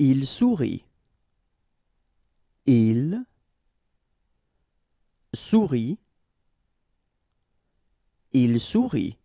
Il sourit. Il sourit. Il sourit.